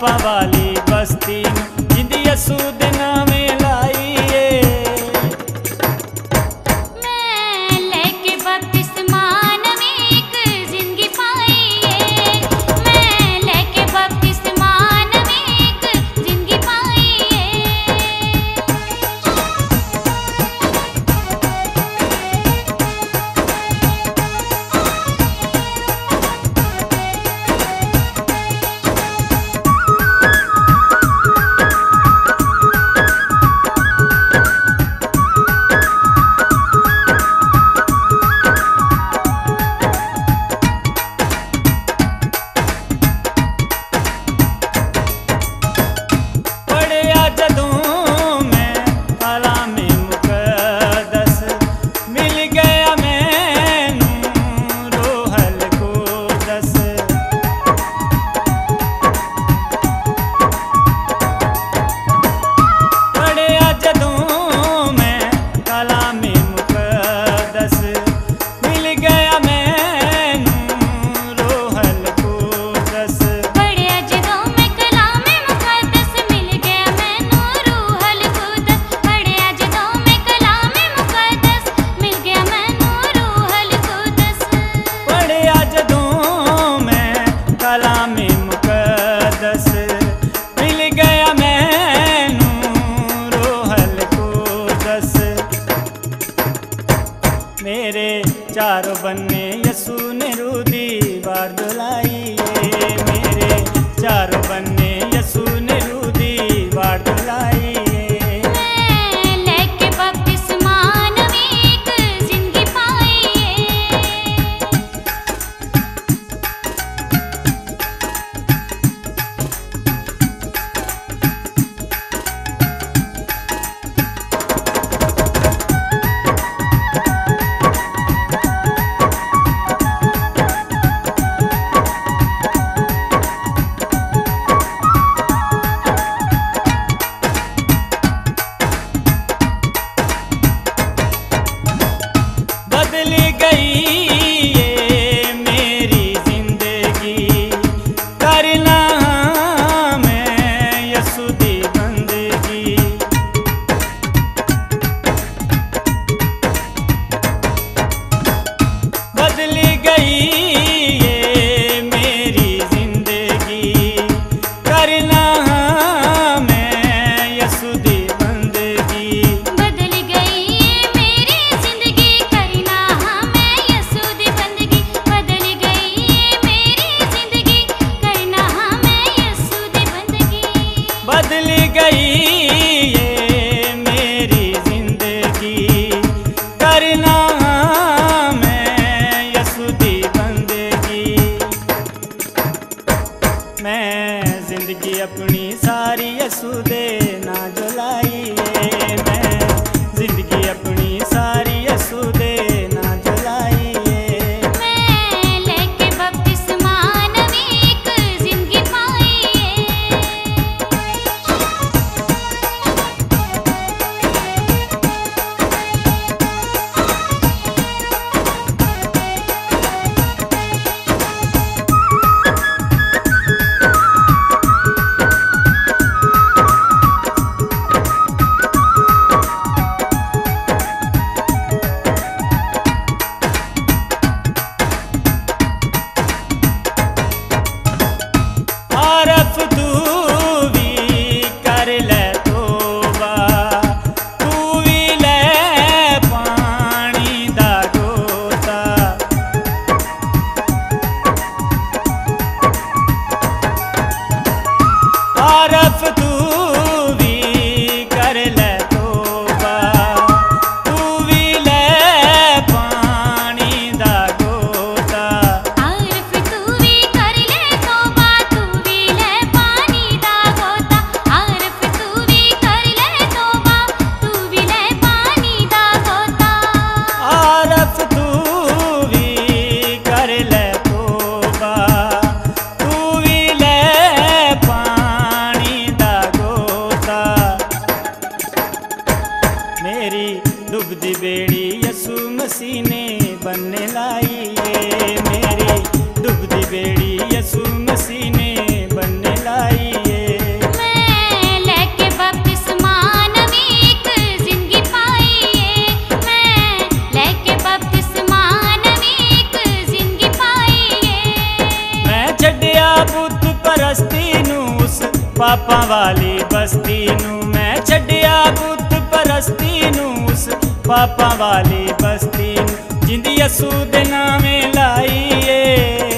পাওয়া बदल गई ये मेरी जिंदगी करना मैं यसुदी बंदगी मैं जिंदगी अपनी सारी यसुदे ना जुलाई ਪਾਪਾਂ ਵਾਲੀ ਬਸਤੀ ਨੂੰ ਮੈਂ ਛੱਡਿਆ ਬੁੱਤ ਪਰਸਤੀ ਨੂੰ ਉਸ ਪਾਪਾਂ ਵਾਲੀ ਬਸਤੀ ਨੂੰ ਜਿੰਦੀ ਅਸੂ ਦੇ ਨਾਵੇਂ ਲਾਈਏ।